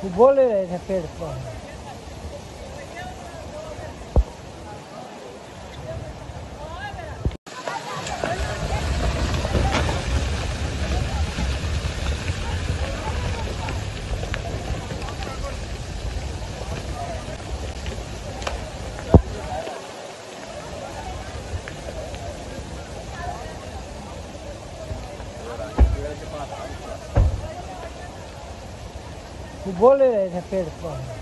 fútbol es el experto. बोले रहे थे पेड़ पर